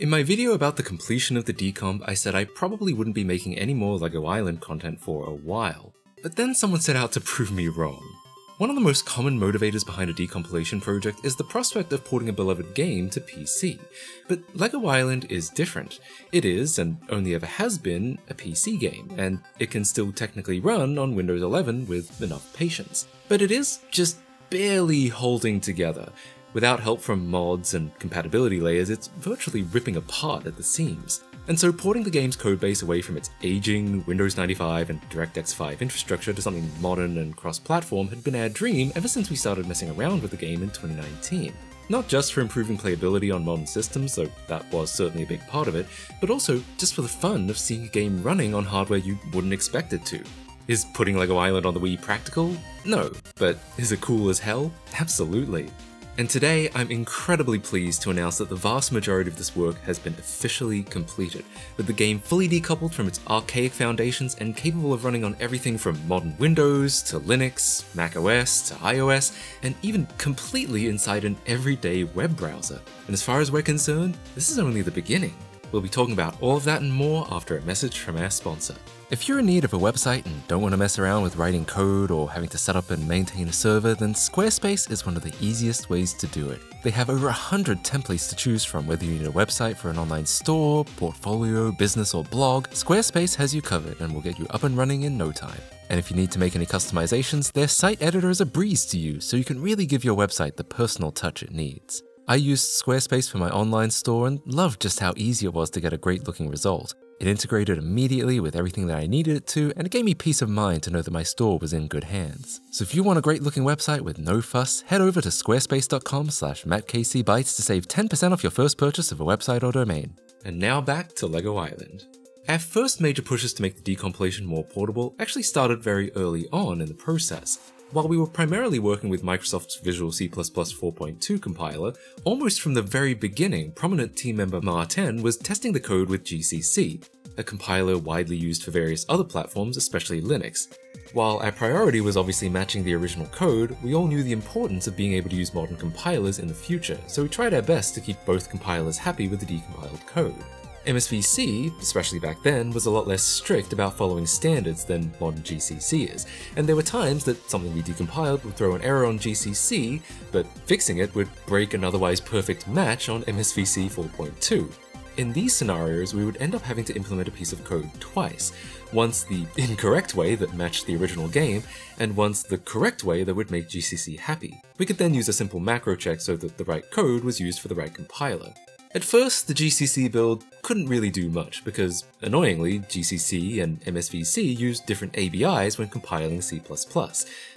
In my video about the completion of the decomp, I said I probably wouldn't be making any more LEGO Island content for a while. But then someone set out to prove me wrong. One of the most common motivators behind a decompilation project is the prospect of porting a beloved game to PC. But LEGO Island is different. It is, and only ever has been, a PC game, and it can still technically run on Windows 11 with enough patience. But it is just barely holding together, Without help from mods and compatibility layers, it's virtually ripping apart at the seams. And so porting the game's codebase away from its aging Windows 95 and DirectX 5 infrastructure to something modern and cross-platform had been our dream ever since we started messing around with the game in 2019. Not just for improving playability on modern systems, though that was certainly a big part of it, but also just for the fun of seeing a game running on hardware you wouldn't expect it to. Is putting LEGO Island on the Wii practical? No. But is it cool as hell? Absolutely. And today, I'm incredibly pleased to announce that the vast majority of this work has been officially completed, with the game fully decoupled from its archaic foundations and capable of running on everything from modern Windows to Linux, Mac OS to iOS, and even completely inside an everyday web browser. And as far as we're concerned, this is only the beginning. We'll be talking about all of that and more after a message from our sponsor. If you're in need of a website and don't want to mess around with writing code or having to set up and maintain a server, then Squarespace is one of the easiest ways to do it. They have over 100 templates to choose from, whether you need a website for an online store, portfolio, business, or blog, Squarespace has you covered and will get you up and running in no time. And if you need to make any customizations, their site editor is a breeze to use, so you can really give your website the personal touch it needs. I used Squarespace for my online store and loved just how easy it was to get a great looking result. It integrated immediately with everything that I needed it to, and it gave me peace of mind to know that my store was in good hands. So if you want a great looking website with no fuss, head over to squarespace.com slash mattkcbytes to save 10% off your first purchase of a website or domain. And now back to LEGO Island. Our first major pushes to make the decompilation more portable actually started very early on in the process. While we were primarily working with Microsoft's Visual C++ 4.2 compiler, almost from the very beginning, prominent team member Martin was testing the code with GCC, a compiler widely used for various other platforms, especially Linux. While our priority was obviously matching the original code, we all knew the importance of being able to use modern compilers in the future, so we tried our best to keep both compilers happy with the decompiled code. MSVC, especially back then, was a lot less strict about following standards than modern GCC is, and there were times that something we decompiled would throw an error on GCC, but fixing it would break an otherwise perfect match on MSVC 4.2. In these scenarios, we would end up having to implement a piece of code twice, once the incorrect way that matched the original game, and once the correct way that would make GCC happy. We could then use a simple macro check so that the right code was used for the right compiler. At first, the GCC build couldn't really do much because, annoyingly, GCC and MSVC use different ABIs when compiling C++.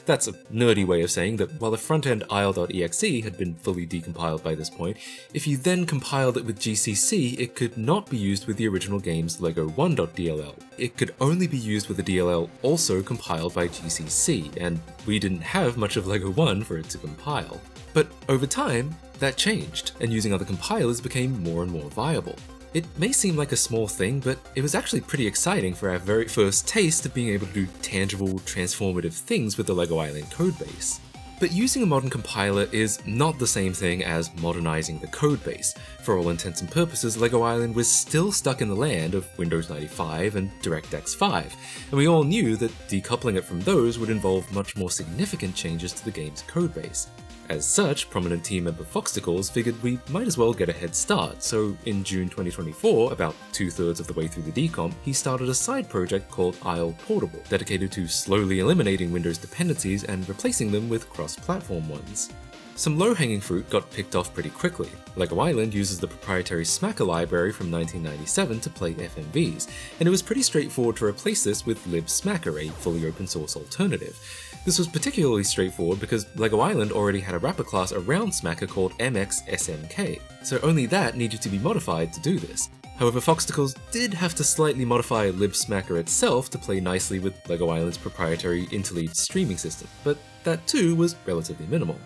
That's a nerdy way of saying that while the front-end isle.exe had been fully decompiled by this point, if you then compiled it with GCC, it could not be used with the original game's LEGO 1.dll. It could only be used with a DLL also compiled by GCC, and we didn't have much of LEGO 1 for it to compile. But over time, that changed, and using other compilers became more and more viable. It may seem like a small thing, but it was actually pretty exciting for our very first taste of being able to do tangible, transformative things with the LEGO Island codebase. But using a modern compiler is not the same thing as modernizing the codebase. For all intents and purposes, LEGO Island was still stuck in the land of Windows 95 and DirectX 5, and we all knew that decoupling it from those would involve much more significant changes to the game's codebase. As such, prominent team member Foxtacles figured we might as well get a head start, so in June 2024, about two thirds of the way through the decomp, he started a side project called Isle Portable, dedicated to slowly eliminating Windows dependencies and replacing them with cross platform ones. Some low-hanging fruit got picked off pretty quickly. LEGO Island uses the proprietary Smacker library from 1997 to play FMVs, and it was pretty straightforward to replace this with libsmacker, a fully open source alternative. This was particularly straightforward because LEGO Island already had a wrapper class around Smacker called MXSMK, so only that needed to be modified to do this. However, Foxtacles did have to slightly modify libsmacker itself to play nicely with LEGO Island's proprietary interleaved streaming system, but that too was relatively minimal.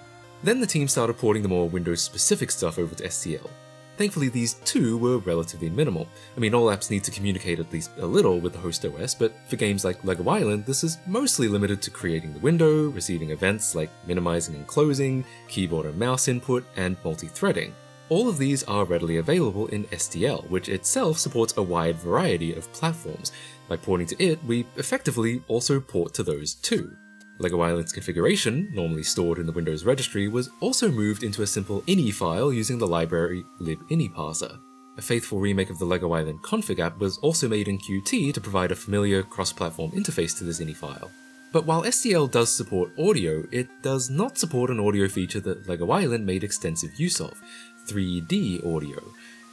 Then the team started porting the more Windows-specific stuff over to SDL, Thankfully, these two were relatively minimal. I mean, all apps need to communicate at least a little with the host OS, but for games like LEGO Island, this is mostly limited to creating the window, receiving events like minimizing and closing, keyboard and mouse input, and multi-threading. All of these are readily available in SDL, which itself supports a wide variety of platforms. By porting to it, we effectively also port to those too. LEGO Island's configuration, normally stored in the Windows registry, was also moved into a simple ini file using the library libiniparser. A faithful remake of the LEGO Island config app was also made in Qt to provide a familiar cross-platform interface to this ini file. But while SDL does support audio, it does not support an audio feature that LEGO Island made extensive use of, 3D audio.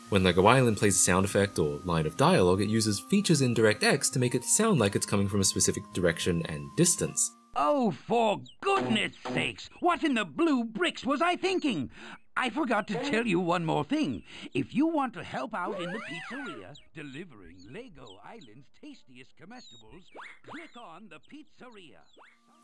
When LEGO Island plays a sound effect or line of dialogue, it uses features in DirectX to make it sound like it's coming from a specific direction and distance. Oh, for goodness sakes! What in the blue bricks was I thinking? I forgot to tell you one more thing. If you want to help out in the pizzeria, delivering Lego Island's tastiest comestibles, click on the pizzeria.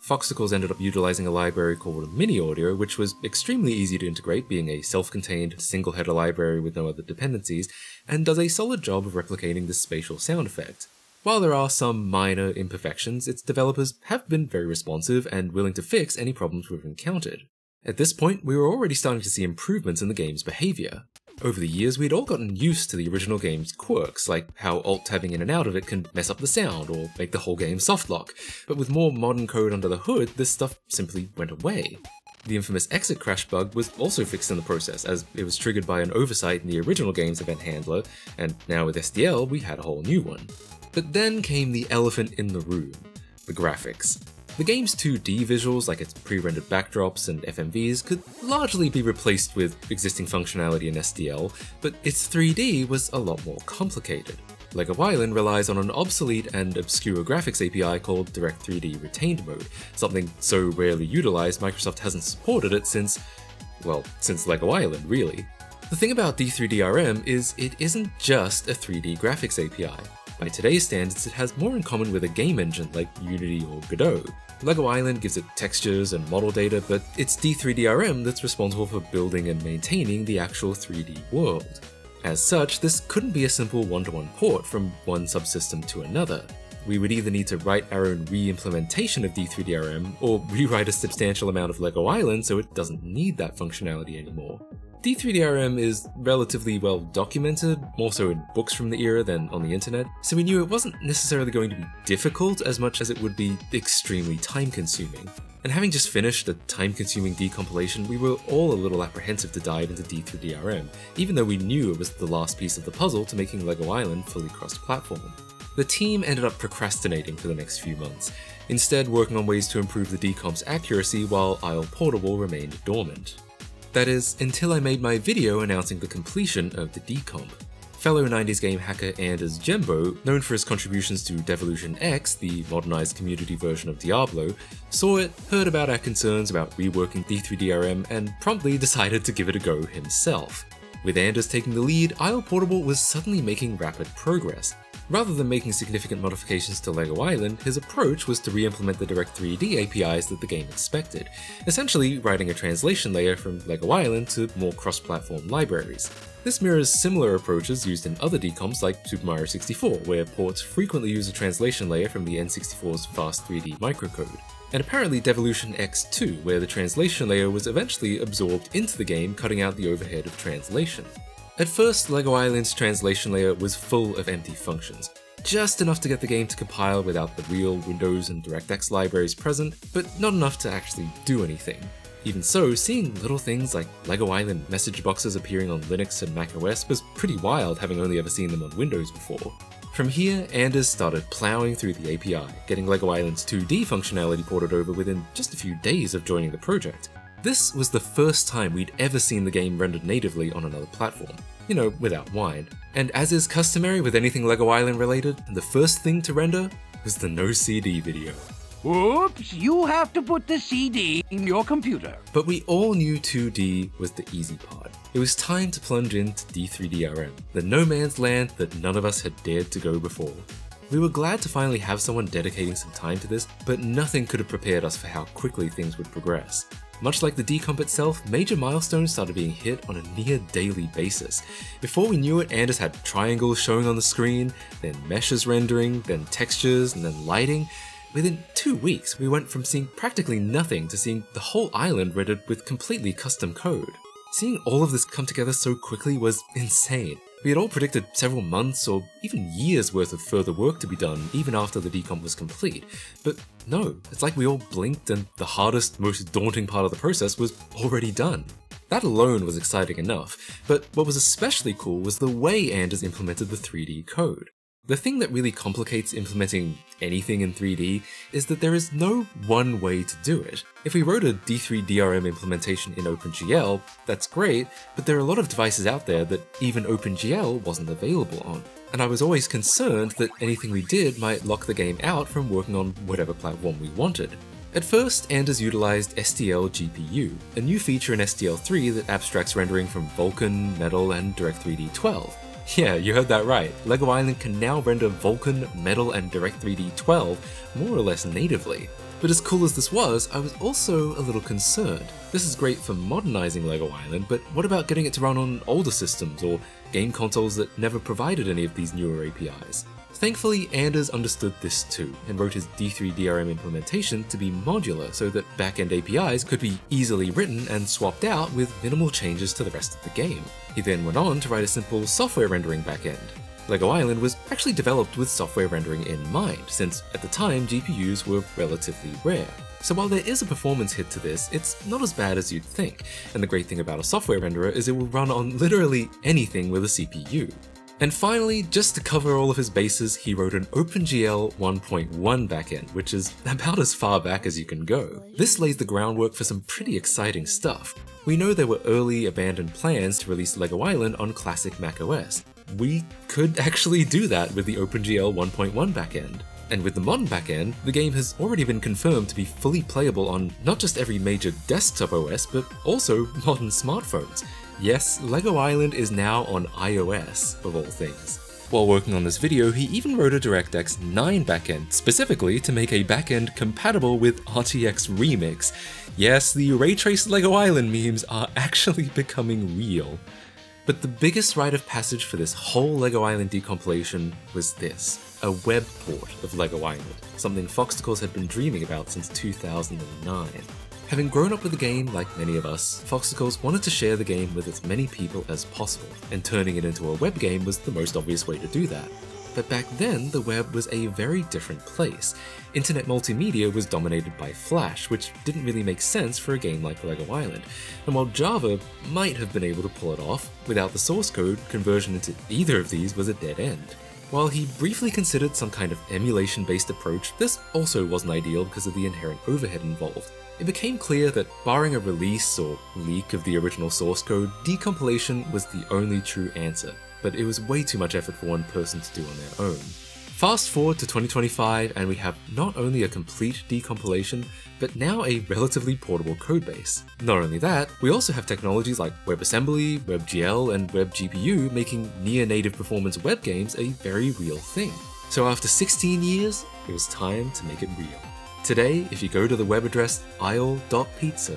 Foxtacles ended up utilizing a library called miniaudio, which was extremely easy to integrate, being a self-contained, single-header library with no other dependencies, and does a solid job of replicating the spatial sound effect. While there are some minor imperfections, its developers have been very responsive and willing to fix any problems we've encountered. At this point, we were already starting to see improvements in the game's behaviour. Over the years, we'd all gotten used to the original game's quirks, like how alt-tabbing in and out of it can mess up the sound or make the whole game softlock, but with more modern code under the hood, this stuff simply went away. The infamous exit crash bug was also fixed in the process, as it was triggered by an oversight in the original game's event handler, and now with SDL, we had a whole new one. But then came the elephant in the room, the graphics. The game's 2D visuals, like its pre-rendered backdrops and FMVs, could largely be replaced with existing functionality in SDL, but its 3D was a lot more complicated. LEGO Island relies on an obsolete and obscure graphics API called Direct3D Retained Mode, something so rarely utilized Microsoft hasn't supported it since, well, since LEGO Island, really. The thing about D3DRM is it isn't just a 3D graphics API. By today's standards, it has more in common with a game engine like Unity or Godot. LEGO Island gives it textures and model data, but it's D3DRM that's responsible for building and maintaining the actual 3D world. As such, this couldn't be a simple one-to-one -one port from one subsystem to another. We would either need to write our own re-implementation of D3DRM, or rewrite a substantial amount of LEGO Island so it doesn't need that functionality anymore. D3DRM is relatively well documented, more so in books from the era than on the internet, so we knew it wasn't necessarily going to be difficult as much as it would be extremely time consuming. And having just finished a time consuming decompilation, we were all a little apprehensive to dive into D3DRM, even though we knew it was the last piece of the puzzle to making LEGO Island fully cross platform. The team ended up procrastinating for the next few months, instead working on ways to improve the decomp's accuracy while Isle Portable remained dormant. That is, until I made my video announcing the completion of the decomp. Fellow 90s game hacker Anders Jenbo, known for his contributions to DevilutionX, the modernized community version of Diablo, saw it, heard about our concerns about reworking D3DRM, and promptly decided to give it a go himself. With Anders taking the lead, Isle Portable was suddenly making rapid progress, Rather than making significant modifications to LEGO Island, his approach was to re-implement the Direct3D APIs that the game expected, essentially writing a translation layer from LEGO Island to more cross-platform libraries. This mirrors similar approaches used in other decomps like Super Mario 64, where ports frequently use a translation layer from the N64's Fast 3D microcode. And apparently DevilutionX 2, where the translation layer was eventually absorbed into the game, cutting out the overhead of translation. At first, LEGO Island's translation layer was full of empty functions, just enough to get the game to compile without the real Windows and DirectX libraries present, but not enough to actually do anything. Even so, seeing little things like LEGO Island message boxes appearing on Linux and macOS was pretty wild having only ever seen them on Windows before. From here, Anders started plowing through the API, getting LEGO Island's 2D functionality ported over within just a few days of joining the project. This was the first time we'd ever seen the game rendered natively on another platform, you know, without wine. And as is customary with anything LEGO Island related, the first thing to render was the no CD video. Oops, you have to put the CD in your computer. But we all knew 2D was the easy part. It was time to plunge into D3DRM, the no man's land that none of us had dared to go before. We were glad to finally have someone dedicating some time to this, but nothing could have prepared us for how quickly things would progress. Much like the decomp itself, major milestones started being hit on a near daily basis. Before we knew it, Anders had triangles showing on the screen, then meshes rendering, then textures, and then lighting. Within two weeks, we went from seeing practically nothing to seeing the whole island rendered with completely custom code. Seeing all of this come together so quickly was insane. We had all predicted several months or even years worth of further work to be done even after the decomp was complete, but no, it's like we all blinked and the hardest, most daunting part of the process was already done. That alone was exciting enough, but what was especially cool was the way Anders implemented the 3D code. The thing that really complicates implementing anything in 3D is that there is no one way to do it. If we wrote a D3DRM implementation in OpenGL, that's great, but there are a lot of devices out there that even OpenGL wasn't available on. And I was always concerned that anything we did might lock the game out from working on whatever platform we wanted. At first, Anders utilized SDL GPU, a new feature in SDL3 that abstracts rendering from Vulkan, Metal, and Direct3D 12. Yeah, you heard that right. LEGO Island can now render Vulkan, Metal, and Direct3D 12 more or less natively. But as cool as this was, I was also a little concerned. This is great for modernizing LEGO Island, but what about getting it to run on older systems or game consoles that never provided any of these newer APIs? Thankfully, Anders understood this too, and wrote his D3DRM implementation to be modular so that backend APIs could be easily written and swapped out with minimal changes to the rest of the game. He then went on to write a simple software rendering backend. LEGO Island was actually developed with software rendering in mind, since at the time GPUs were relatively rare. So while there is a performance hit to this, it's not as bad as you'd think, and the great thing about a software renderer is it will run on literally anything with a CPU. And finally, just to cover all of his bases, he wrote an OpenGL 1.1 backend, which is about as far back as you can go. This lays the groundwork for some pretty exciting stuff. We know there were early abandoned plans to release LEGO Island on classic macOS. We could actually do that with the OpenGL 1.1 backend. And with the modern backend, the game has already been confirmed to be fully playable on not just every major desktop OS, but also modern smartphones. Yes, LEGO Island is now on iOS, of all things. While working on this video, he even wrote a DirectX 9 backend, specifically to make a backend compatible with RTX Remix. Yes, the ray traced LEGO Island memes are actually becoming real. But the biggest rite of passage for this whole LEGO Island decompilation was this a web port of LEGO Island, something Foxtacles had been dreaming about since 2009. Having grown up with the game like many of us, Foxtacles wanted to share the game with as many people as possible, and turning it into a web game was the most obvious way to do that. But back then, the web was a very different place. Internet multimedia was dominated by Flash, which didn't really make sense for a game like LEGO Island. And while Java might have been able to pull it off, without the source code, conversion into either of these was a dead end. While he briefly considered some kind of emulation-based approach, this also wasn't ideal because of the inherent overhead involved. It became clear that barring a release or leak of the original source code, decompilation was the only true answer, but it was way too much effort for one person to do on their own. Fast forward to 2025 and we have not only a complete decompilation, but now a relatively portable codebase. Not only that, we also have technologies like WebAssembly, WebGL, and WebGPU making near-native performance web games a very real thing. So after 16 years, it was time to make it real. Today, if you go to the web address isle.pizza,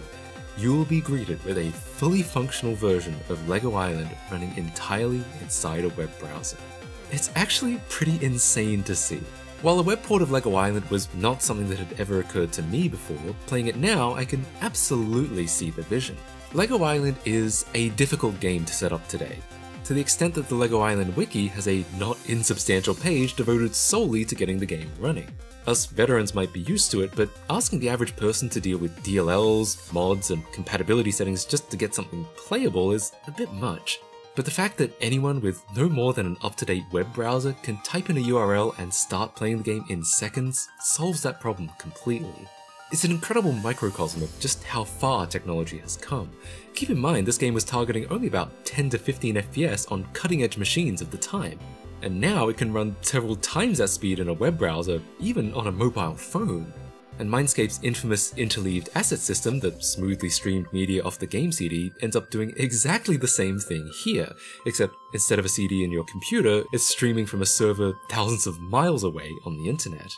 you will be greeted with a fully functional version of LEGO Island running entirely inside a web browser. It's actually pretty insane to see. While a web port of LEGO Island was not something that had ever occurred to me before, playing it now I can absolutely see the vision. LEGO Island is a difficult game to set up today, to the extent that the LEGO Island wiki has a not insubstantial page devoted solely to getting the game running. Us veterans might be used to it, but asking the average person to deal with DLLs, mods, and compatibility settings just to get something playable is a bit much. But the fact that anyone with no more than an up-to-date web browser can type in a URL and start playing the game in seconds solves that problem completely. It's an incredible microcosm of just how far technology has come. Keep in mind this game was targeting only about 10 to 15 FPS on cutting-edge machines of the time, and now it can run several times that speed in a web browser, even on a mobile phone and Mindscape's infamous interleaved asset system that smoothly streamed media off the game CD ends up doing exactly the same thing here, except instead of a CD in your computer, it's streaming from a server thousands of miles away on the internet.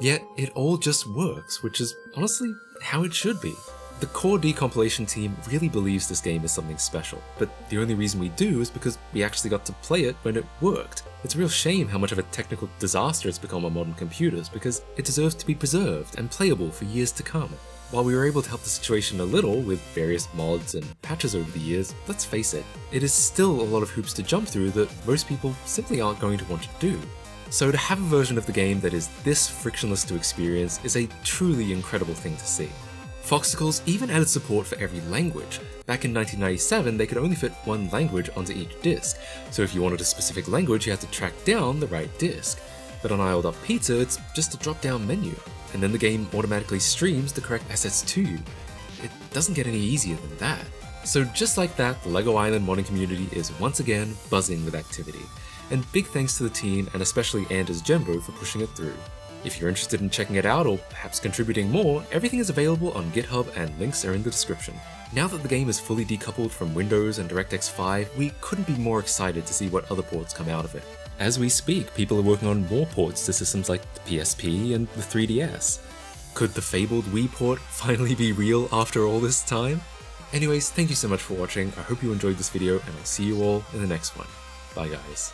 Yet it all just works, which is honestly how it should be. The core decompilation team really believes this game is something special, but the only reason we do is because we actually got to play it when it worked. It's a real shame how much of a technical disaster it's become on modern computers because it deserves to be preserved and playable for years to come. while we were able to help the situation a little with various mods and patches over the years, let's face it, it is still a lot of hoops to jump through that most people simply aren't going to want to do. So to have a version of the game that is this frictionless to experience is a truly incredible thing to see. Foxtacles even added support for every language. Back in 1997, they could only fit one language onto each disc, so if you wanted a specific language, you had to track down the right disc. But on Up Pizza, it's just a drop-down menu, and then the game automatically streams the correct assets to you. It doesn't get any easier than that. So just like that, the LEGO Island modding community is once again buzzing with activity. And big thanks to the team, and especially Anders Jenbo for pushing it through. If you're interested in checking it out or perhaps contributing more, everything is available on GitHub and links are in the description. Now that the game is fully decoupled from Windows and DirectX 5, we couldn't be more excited to see what other ports come out of it. As we speak, people are working on more ports to systems like the PSP and the 3DS. Could the fabled Wii port finally be real after all this time? Anyways, thank you so much for watching, I hope you enjoyed this video, and I'll see you all in the next one. Bye guys.